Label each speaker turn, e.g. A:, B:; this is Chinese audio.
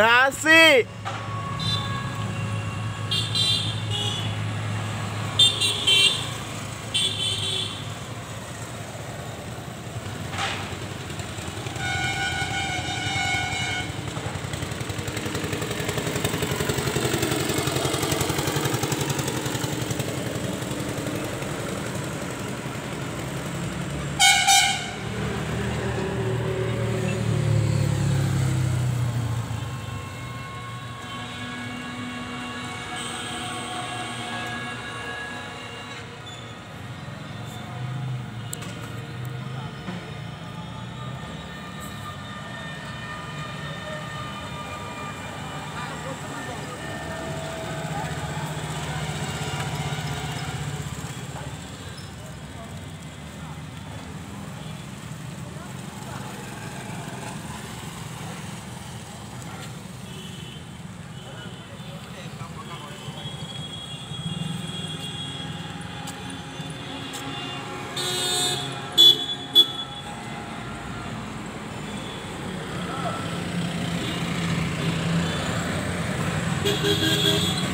A: 啊！是。
B: Thank you.